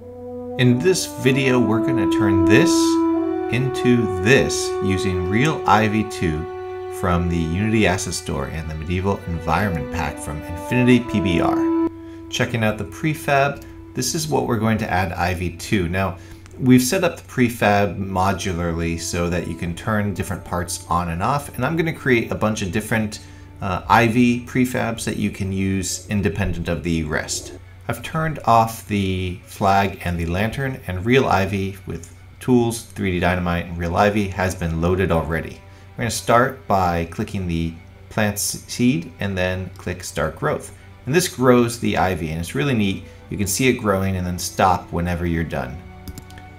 In this video, we're going to turn this into this using Real Ivy 2 from the Unity Asset Store and the Medieval Environment Pack from Infinity PBR. Checking out the prefab, this is what we're going to add Ivy 2. Now, we've set up the prefab modularly so that you can turn different parts on and off, and I'm going to create a bunch of different uh, Ivy prefabs that you can use independent of the rest. I've turned off the flag and the lantern and Real Ivy with tools, 3Dynamite and Real Ivy has been loaded already. We're going to start by clicking the plant seed and then click start growth. And this grows the ivy and it's really neat. You can see it growing and then stop whenever you're done.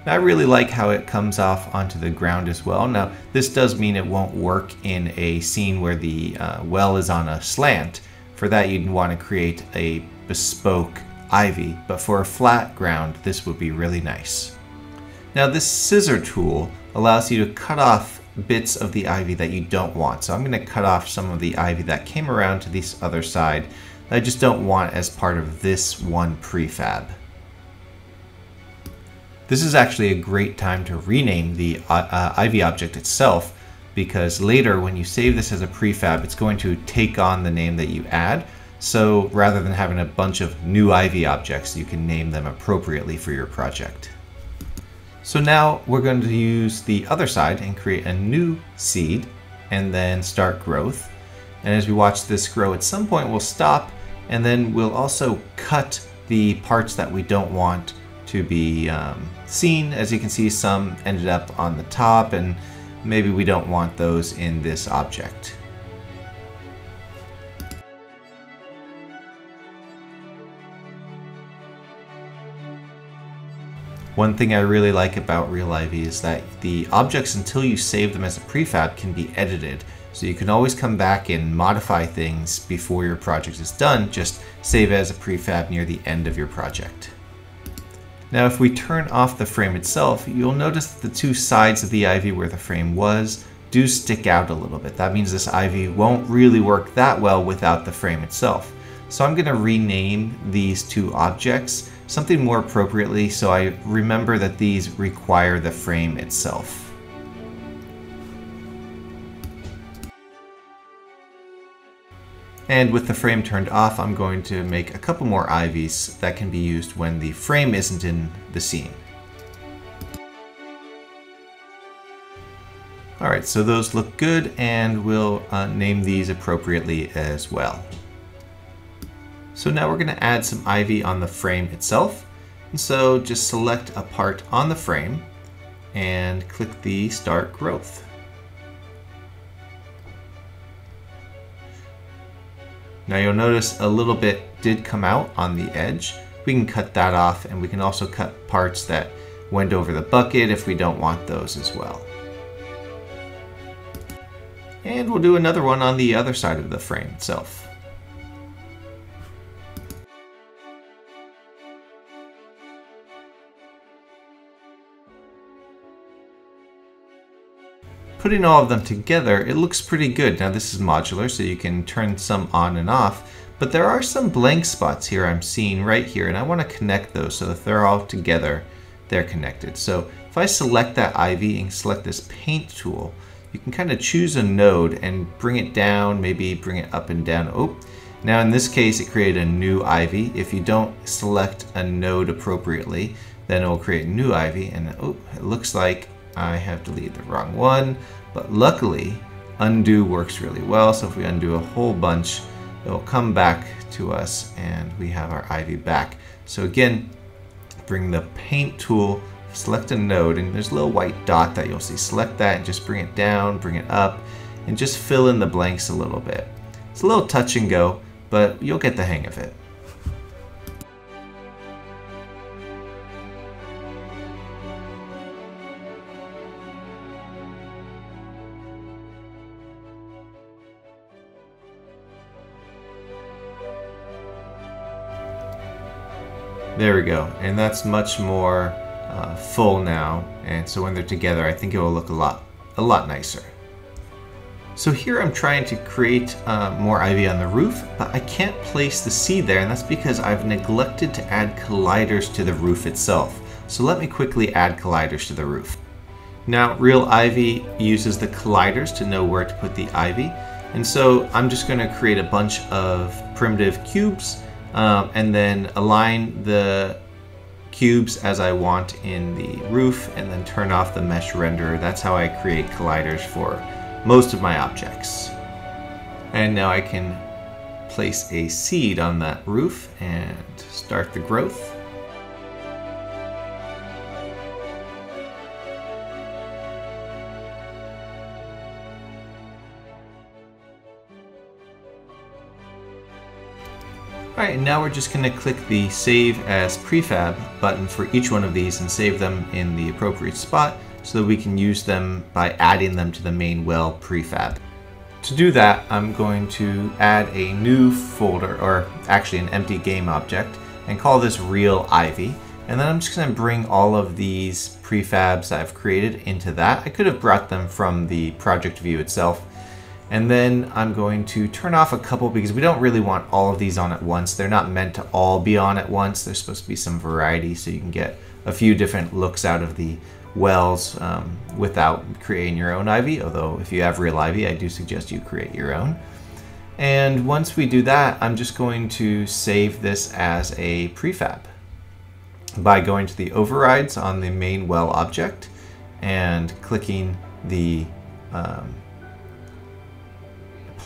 I really like how it comes off onto the ground as well. Now, this does mean it won't work in a scene where the uh, well is on a slant. For that, you'd want to create a bespoke ivy, but for a flat ground, this would be really nice. Now, this scissor tool allows you to cut off bits of the ivy that you don't want. So I'm going to cut off some of the ivy that came around to this other side that I just don't want as part of this one prefab. This is actually a great time to rename the uh, uh, Ivy object itself because later when you save this as a prefab, it's going to take on the name that you add. So rather than having a bunch of new Ivy objects, you can name them appropriately for your project. So now we're going to use the other side and create a new seed and then start growth. And as we watch this grow, at some point we'll stop and then we'll also cut the parts that we don't want to be um, seen. As you can see, some ended up on the top and maybe we don't want those in this object. One thing I really like about Real Ivy is that the objects, until you save them as a prefab, can be edited. So you can always come back and modify things before your project is done, just save as a prefab near the end of your project. Now if we turn off the frame itself, you'll notice that the two sides of the ivy where the frame was do stick out a little bit. That means this ivy won't really work that well without the frame itself. So I'm going to rename these two objects something more appropriately so I remember that these require the frame itself. And with the frame turned off, I'm going to make a couple more ivies that can be used when the frame isn't in the scene. Alright, so those look good and we'll uh, name these appropriately as well. So now we're going to add some ivy on the frame itself. And so just select a part on the frame and click the Start Growth. Now you'll notice a little bit did come out on the edge. We can cut that off and we can also cut parts that went over the bucket if we don't want those as well. And we'll do another one on the other side of the frame itself. Putting all of them together, it looks pretty good. Now this is modular, so you can turn some on and off, but there are some blank spots here I'm seeing right here, and I want to connect those so that they're all together, they're connected. So if I select that ivy and select this paint tool, you can kind of choose a node and bring it down, maybe bring it up and down. Oh, now in this case, it created a new ivy. If you don't select a node appropriately, then it will create a new ivy, and oh, it looks like I have deleted the wrong one, but luckily undo works really well. So if we undo a whole bunch, it will come back to us and we have our ivy back. So again, bring the paint tool, select a node and there's a little white dot that you'll see. Select that and just bring it down, bring it up and just fill in the blanks a little bit. It's a little touch and go, but you'll get the hang of it. There we go. And that's much more uh, full now. And so when they're together, I think it will look a lot, a lot nicer. So here I'm trying to create uh, more ivy on the roof, but I can't place the seed there, and that's because I've neglected to add colliders to the roof itself. So let me quickly add colliders to the roof. Now, Real Ivy uses the colliders to know where to put the ivy, and so I'm just going to create a bunch of primitive cubes um, and then align the cubes as I want in the roof and then turn off the mesh renderer. That's how I create colliders for most of my objects. And now I can place a seed on that roof and start the growth. Alright, now we're just going to click the Save as Prefab button for each one of these and save them in the appropriate spot so that we can use them by adding them to the main well prefab. To do that, I'm going to add a new folder, or actually an empty game object, and call this Real Ivy. And then I'm just going to bring all of these prefabs I've created into that. I could have brought them from the project view itself, and then I'm going to turn off a couple because we don't really want all of these on at once. They're not meant to all be on at once. There's supposed to be some variety so you can get a few different looks out of the wells um, without creating your own ivy. Although if you have real ivy, I do suggest you create your own. And once we do that, I'm just going to save this as a prefab by going to the overrides on the main well object and clicking the um,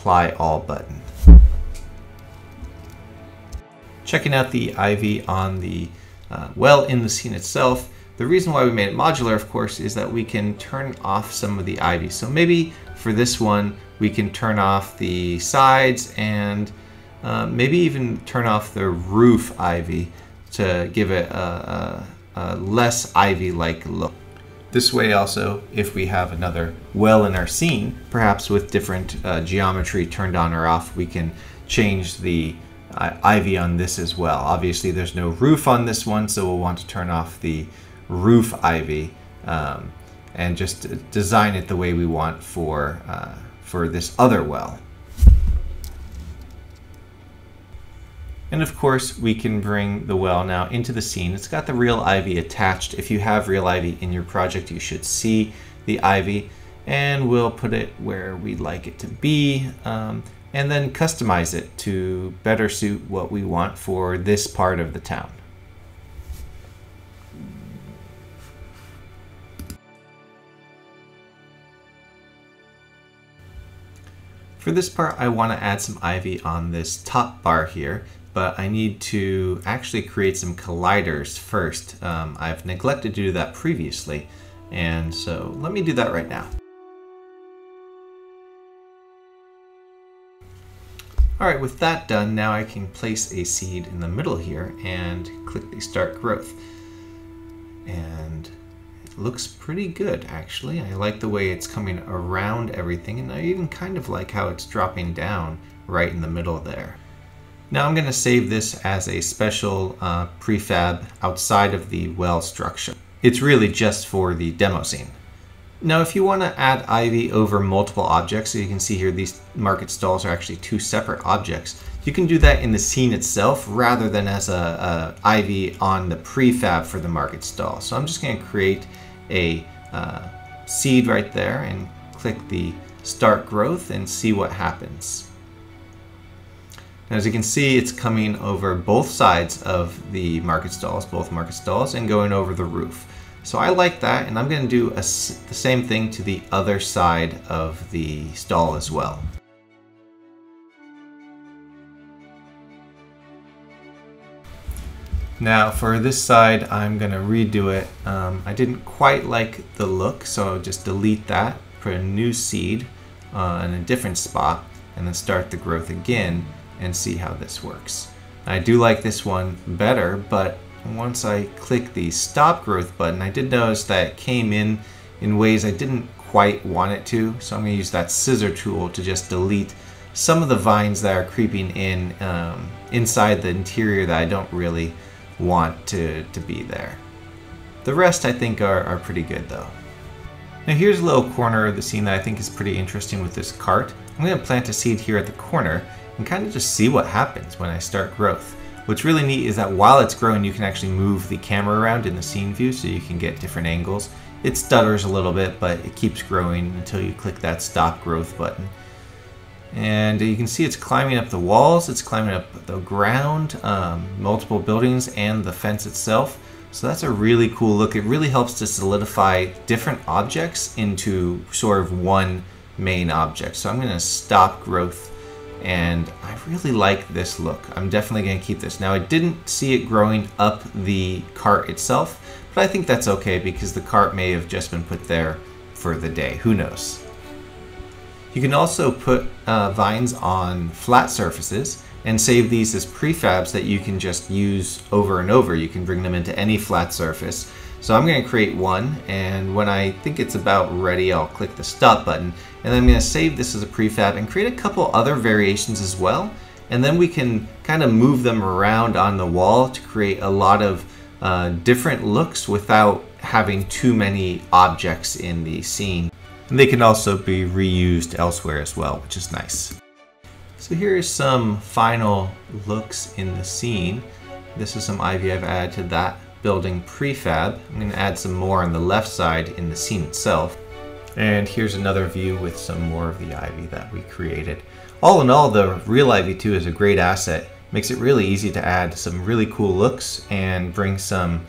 apply all button. Checking out the ivy on the uh, well in the scene itself, the reason why we made it modular, of course, is that we can turn off some of the ivy. So maybe for this one, we can turn off the sides and uh, maybe even turn off the roof ivy to give it a, a, a less ivy-like look. This way also, if we have another well in our scene, perhaps with different uh, geometry turned on or off, we can change the uh, ivy on this as well. Obviously there's no roof on this one, so we'll want to turn off the roof ivy um, and just design it the way we want for, uh, for this other well. And of course, we can bring the well now into the scene. It's got the real ivy attached. If you have real ivy in your project, you should see the ivy. And we'll put it where we'd like it to be. Um, and then customize it to better suit what we want for this part of the town. For this part, I want to add some ivy on this top bar here but I need to actually create some colliders first. Um, I've neglected to do that previously, and so let me do that right now. Alright, with that done, now I can place a seed in the middle here and click the Start Growth. And it looks pretty good, actually. I like the way it's coming around everything, and I even kind of like how it's dropping down right in the middle there. Now I'm going to save this as a special uh, prefab outside of the well structure. It's really just for the demo scene. Now if you want to add ivy over multiple objects, so you can see here these market stalls are actually two separate objects, you can do that in the scene itself rather than as a, a ivy on the prefab for the market stall. So I'm just going to create a uh, seed right there and click the start growth and see what happens. And as you can see, it's coming over both sides of the market stalls, both market stalls, and going over the roof. So I like that, and I'm going to do a, the same thing to the other side of the stall as well. Now for this side, I'm going to redo it. Um, I didn't quite like the look, so I'll just delete that, put a new seed uh, in a different spot, and then start the growth again and see how this works. I do like this one better, but once I click the stop growth button, I did notice that it came in in ways I didn't quite want it to. So I'm going to use that scissor tool to just delete some of the vines that are creeping in um, inside the interior that I don't really want to, to be there. The rest I think are, are pretty good though. Now here's a little corner of the scene that I think is pretty interesting with this cart. I'm going to plant a seed here at the corner and kind of just see what happens when I start growth. What's really neat is that while it's growing, you can actually move the camera around in the scene view so you can get different angles. It stutters a little bit, but it keeps growing until you click that stop growth button. And you can see it's climbing up the walls, it's climbing up the ground, um, multiple buildings, and the fence itself. So that's a really cool look. It really helps to solidify different objects into sort of one main object. So I'm going to stop growth and I really like this look. I'm definitely going to keep this. Now I didn't see it growing up the cart itself, but I think that's okay because the cart may have just been put there for the day. Who knows? You can also put uh, vines on flat surfaces and save these as prefabs that you can just use over and over. You can bring them into any flat surface. So I'm going to create one and when I think it's about ready I'll click the stop button and then I'm going to save this as a prefab and create a couple other variations as well and then we can kind of move them around on the wall to create a lot of uh, different looks without having too many objects in the scene. And they can also be reused elsewhere as well, which is nice. So here's some final looks in the scene. This is some ivy I've added to that building prefab. I'm going to add some more on the left side in the scene itself. And here's another view with some more of the ivy that we created. All in all, the Real Ivy 2 is a great asset. Makes it really easy to add some really cool looks and bring some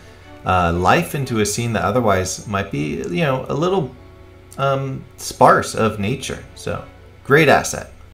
uh, life into a scene that otherwise might be, you know, a little um, sparse of nature. So, great asset.